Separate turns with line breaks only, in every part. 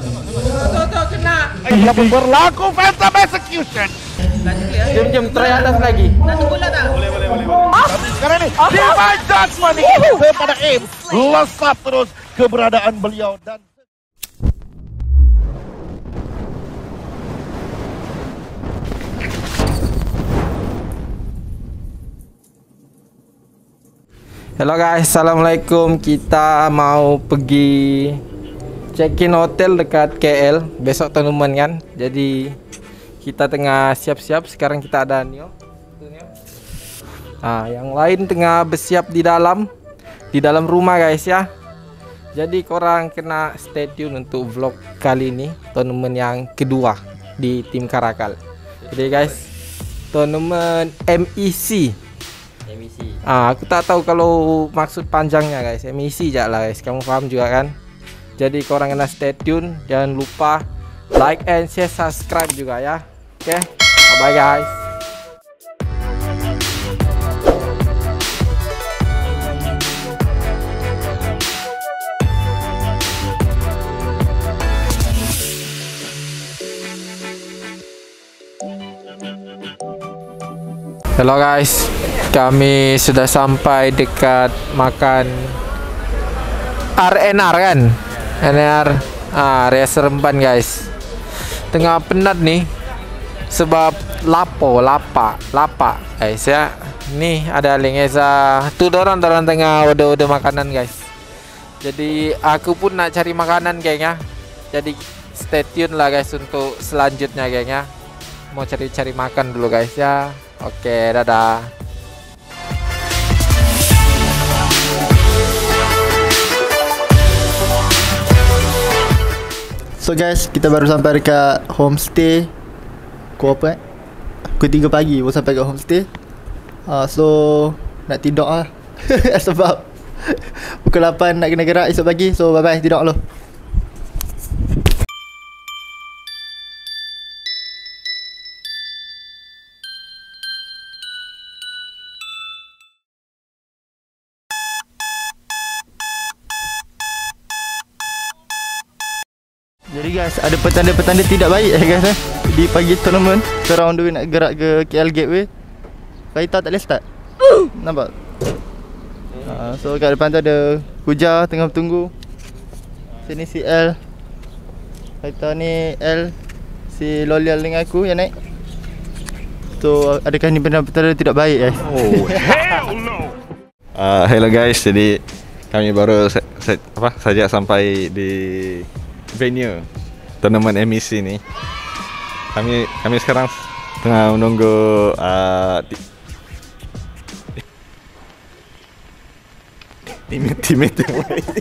Tuh tuh kena.
Ia berlaku Phantom Execution.
Jom jom try atas lagi.
Tu bola tak?
Tapi sekarang ini Divine Judgment ini kepada Aim lesap terus keberadaan beliau dan
Hello guys, Assalamualaikum Kita mau pergi Check-in hotel dekat KL Besok tournament kan? Jadi Kita tengah siap-siap. Sekarang kita ada Nio Ah, Yang lain tengah bersiap di dalam Di dalam rumah guys ya. Jadi korang kena stay tune untuk vlog kali ini Tournament yang kedua Di tim Karakal. Jadi guys Tournament MEC Ah, aku tak tahu kalau maksud panjangnya guys. MEC je lah guys. Kamu faham juga kan? Jadi korang kena stay tune. Jangan lupa like and share subscribe juga ya. Oke. Okay? Bye bye guys. Hello guys, kami sudah sampai dekat makan RNR kan? RNR ah, Seremban guys. Tengah penat nih sebab lapo, lapa, lapa guys ya. Nih ada Lingeza. Tu dorang dorang tengah order-order makanan guys. Jadi aku pun nak cari makanan kayaknya. Jadi stay tune lah guys untuk selanjutnya kayaknya. Mau cari-cari makan dulu guys ya. Oke, dadah.
So guys, kita baru sampai dekat homestay. Pukul apa eh? Pukul 3 pagi baru sampai kat homestay. Uh, So, nak tidur lah Sebab Pukul 8 nak kena gerak esok pagi. So bye bye, tidur dulu Jadi guys, ada petanda-petanda tidak baik eh guys eh. Di pagi tournament the way nak gerak ke KL Gateway. Kereta tak boleh start? Nampak? Uh, so kat depan tu ada Huja tengah bertunggu. Sini si L. Kereta ni L. Si Lolial dengan aku yang naik. So adakah ni petanda-petanda tidak baik guys?
Oh hell no.
Uh, hello guys, jadi kami baru sa- sa- apa saja sampai di venue tournament MEC ni. Kami kami sekarang tengah menunggu uh, ti- tim tim yang lain.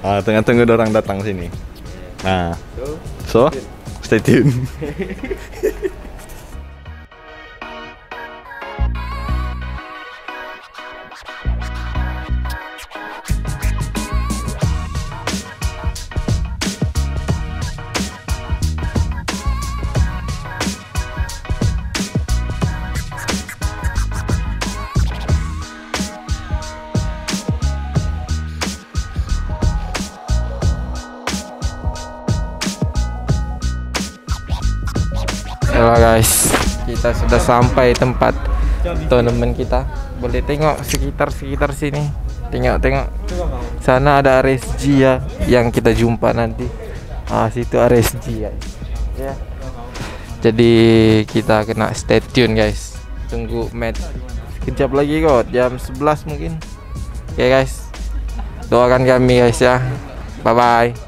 Ah, tengah tunggu orang datang sini. Ah. So, stay tune.
kita sudah sampai tempat tournament kita. Boleh tengok sekitar-sekitar sini. Tengok-tengok. Sana ada RSG ya yang kita jumpa nanti. Ah, situ RSG ya. Ya. Jadi kita kena stay tune guys. Tunggu match sekejap lagi kok, jam 11 mungkin. Oke guys. Doakan kami guys ya. Bye bye.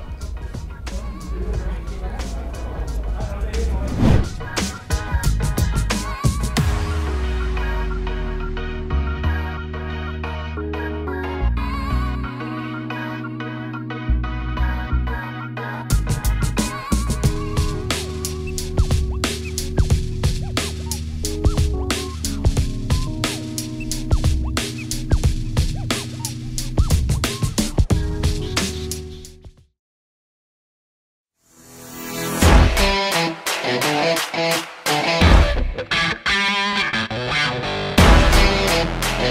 Oh,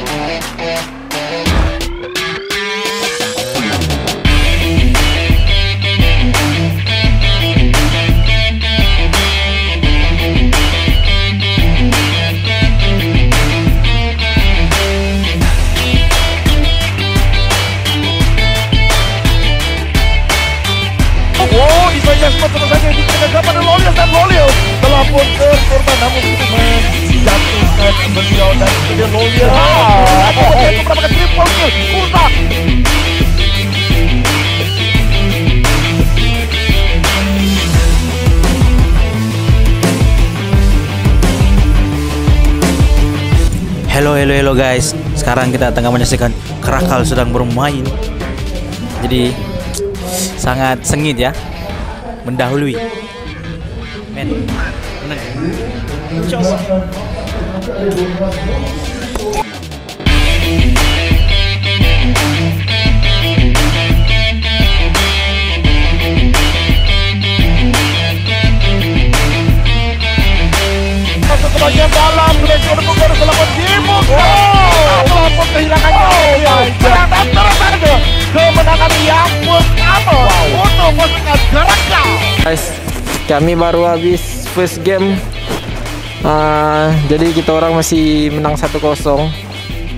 yang sempat saja di tengah depan Lolios dan Lolios telah pun terkorban namun jatuhkan beliau dan
Hello guys. Sekarang kita tengah menyaksikan Krakal sedang bermain. Jadi sangat sengit ya. Mendahului. Men.
Bagian dalam selamat kehilangan nyawa menang dan terus saja kemenangan yang pertama untuk
Guys, kami baru habis first game. Uh, jadi kita orang masih menang 1-0.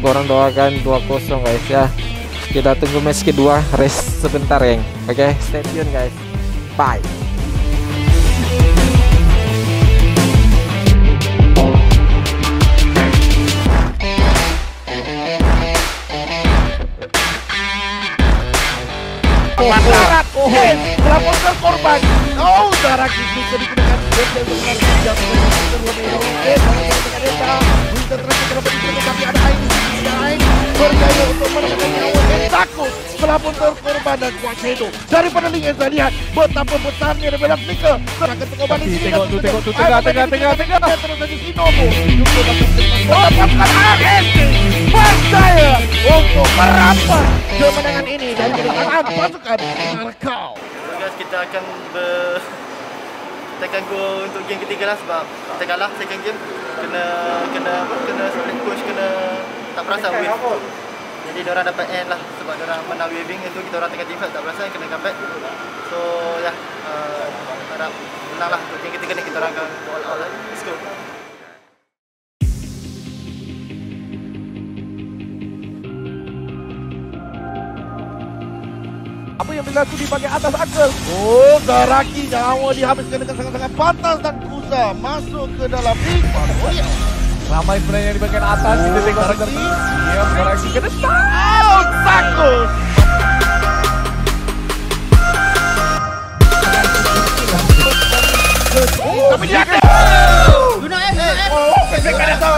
Korang doakan 2-0 guys ya. Kita tunggu match kedua, rest sebentar yang. Oke, okay? stay tune guys. Bye.
Berat, eh, melaporkan korban Oh, darah itu digunakan Benda sebenarnya yang terlebih dahulu Eh, sama dengan Eta Winter terakhir terdapat digunakan Tapi ada air di sini Ada air Berjaya untuk menemukan takut Setelah pun terkorban dan kuasa itu Daripada link yang saya lihat Betapa besarnya Dia bilang Nika Serahkan terkorban di sini
Tengok tu, tengok tu, tengah, tengah, tengah, tengah.
Dan terus saja Sinobu Juga dapat mendapatkan RNC Berjaya Untuk merapat Kemenangan ini Dan kemenangan pasukan Narkau
So guys, kita akan ber kita akan go untuk game ketiga lah sebab kita kalah second game. Kena kena apa? Kena split push kena tak perasan win jadi orang dapat end lah sebab orang menang waving itu kita orang tengah fight tak perasan kena comeback. So ya yeah, uh, harap menang lah. Untuk ketiga ni kita orang akan go all out lah let's go.
Apa yang berlaku di bagian atas Akal? Oh, Garaki nyawa dihabiskan dengan sangat-sangat pantas dan kusa masuk ke dalam ring. Oh,
Ramai sebenarnya di bagian atas. Kita tengok
Garaki.
Ya, Garaki kena
Oh, takut. Tapi dia ada.
Guna F, guna F.
Oh, pesek pada tahu,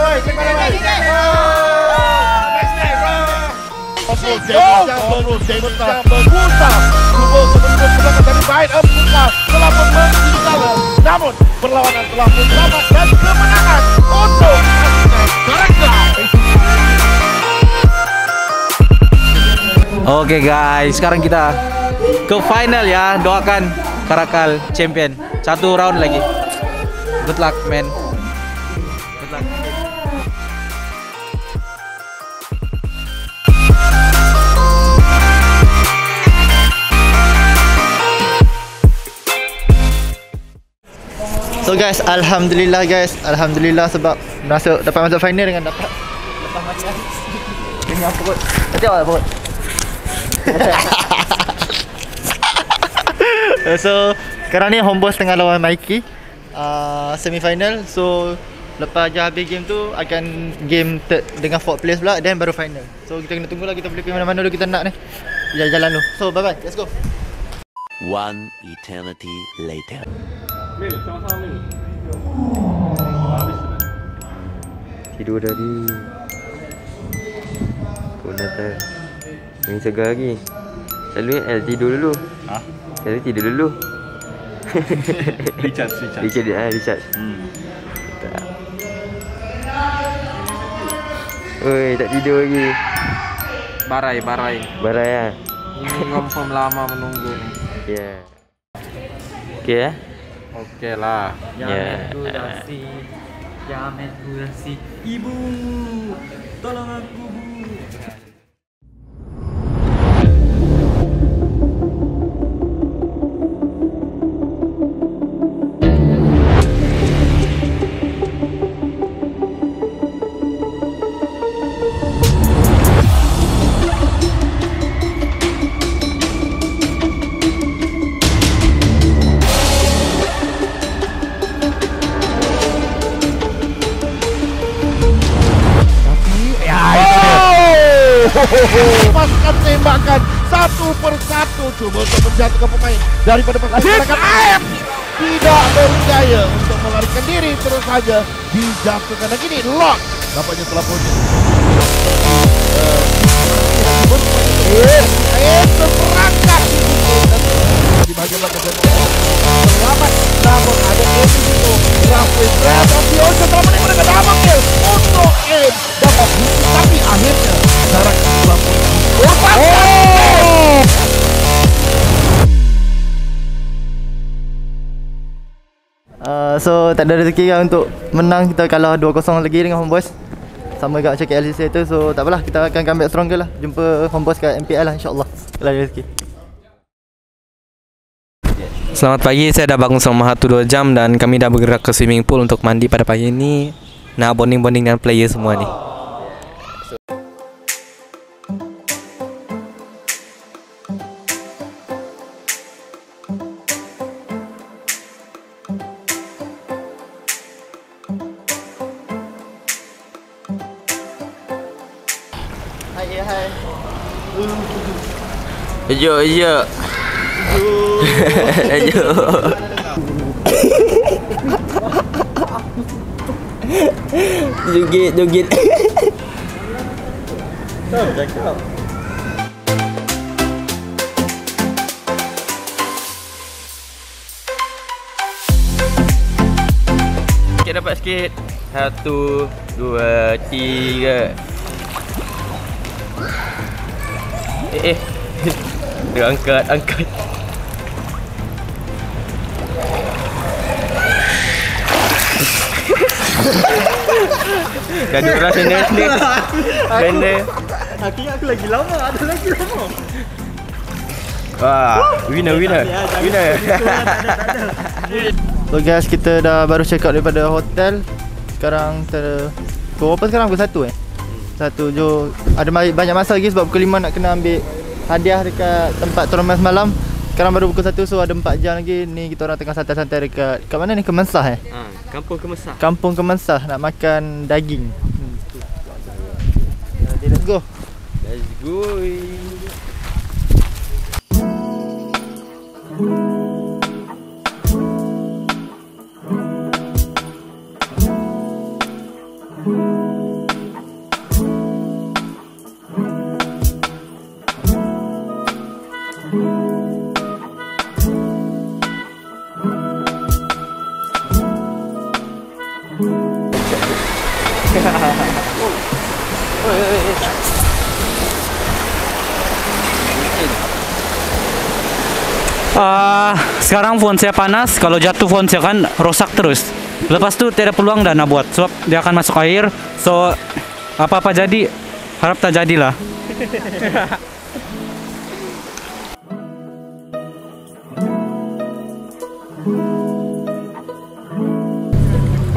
sebelum sebelum dari baik berbusa telah menggigit Namun perlawanan telah pun selamat dan kemenangan
Oke guys, sekarang kita ke final ya. Doakan Karakal champion. Satu round lagi. Good luck, man.
So guys, alhamdulillah guys, alhamdulillah sebab masuk dapat masuk final dengan dapat lepas makan. Dengan perut. Awak perut. so, sekarang ni Homeboss tengah lawan Mikey uh, semi final. So, lepas je habis game tu akan game third dengan fourth place pula then baru final. So, kita kena tunggulah kita boleh pergi mana-mana dulu kita nak ni. Jalan-jalan dulu. So, bye bye. Let's go.
One eternity later.
Tidur tadi Kau datang Main segar lagi Selalu kan tidur dulu
Ha?
Selalu tidur dulu
Recharge, recharge.
Recharge dia, ah, recharge
Hmm.
Tak Oi, tak tidur lagi
Barai, barai.
Barai lah
Ini confirm lama menunggu.
Ya yeah. Okay lah
Okey lah.
Ya
Durasi, jamet durasi. Ibu, tolong aku bu.
Lepaskan tembakan. Satu persatu cuba untuk menjatuhkan pemain. Daripada AM tidak berjaya untuk melarikan diri. Terus saja dijatuhkan. Dan kini lock. Nampaknya telah pun Eh, terperangkap di bagian belakang selamat. namun
so tak ada rezeki lah untuk menang. Kita kalah 2-0 lagi dengan Homeboys sama juga macam KLCC tu. So tak apalah. Kita akan comeback stronger lah. Jumpa Homeboys kat MPL lah insyaAllah. Kalau ada rezeki.
Selamat pagi, saya dah bangun selama 1-2 jam dan kami dah bergerak ke swimming pool untuk mandi pada pagi ini Nak bonding-bonding dengan player semua ni
Ejo, ejo. Ejo. joget, joget. Sikit dapat sikit. Satu, dua, tiga. Eh, eh. Dia angkat, angkat. Dah dua orang senda senda. Senda.
Aku aku lagi lama ada lagi lama
Wah, winner winner. Winner.
So guys kita dah baru check out daripada hotel Sekarang ter Pukul berapa sekarang? Pukul 1 eh? Satu Jo Ada banyak masa lagi sebab pukul 5 nak kena ambil Hadiah dekat tempat turnamen semalam Sekarang baru pukul 1 so ada 4 jam lagi Ni kita orang tengah santai-santai dekat Kat mana ni? Kemensah eh?
Ha, kampung kemesak.
Kampung Kemensah nak makan daging hmm. Jadi let's go
Let's go.
Ah, sekarang phone saya panas. Kalau jatuh phone saya kan rosak terus. Lepas tu tidak peluang dah nak buat sebab dia akan masuk air. So apa-apa jadi harap tak jadilah.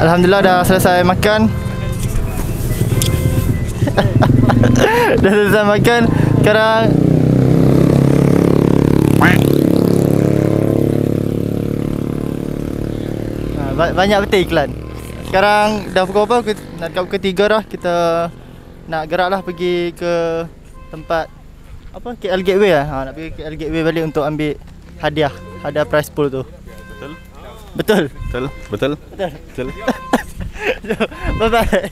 Alhamdulillah dah selesai makan Dah selesai makan Sekarang Ha, ba- Banyak betul iklan Sekarang dah pukul apa? Nak dekat pukul 3 dah Kita nak gerak lah pergi ke tempat apa KL Gateway lah ha, Nak pergi KL Gateway balik untuk ambil hadiah Hadiah prize pool tu
Betul?
Betul?
Betul? Betul?
Betul
Betul?
Bye bye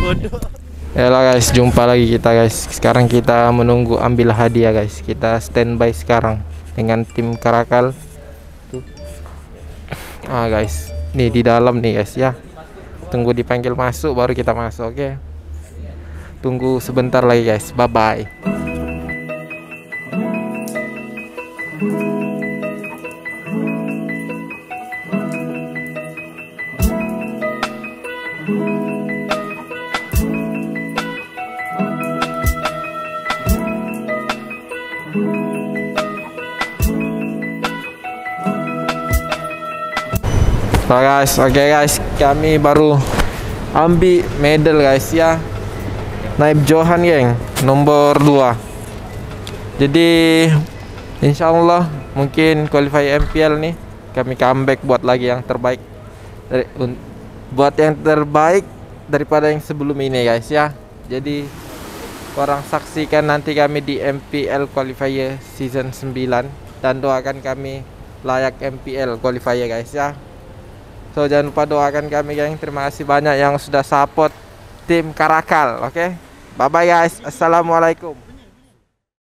Bodoh
Yalah guys, jumpa lagi kita guys. Sekarang kita menunggu ambil hadiah guys. Kita standby sekarang dengan tim Karakal. Tuh. Ah guys, nih di dalam nih guys ya. Tunggu dipanggil masuk baru kita masuk, oke? Tunggu sebentar lagi guys. Bye bye. Nah guys, oke guys, kami baru ambil medal guys ya. Naib Johan geng, nomor 2. Jadi insyaallah mungkin qualify MPL nih kami comeback buat lagi yang terbaik dari buat yang terbaik daripada yang sebelum ini guys ya. Jadi Korang saksikan nanti kami di MPL Qualifier Season 9 Dan doakan kami layak MPL Qualifier guys ya So jangan lupa doakan kami geng Terima kasih banyak yang sudah support tim Karakal Oke okay? Bye bye guys. Assalamualaikum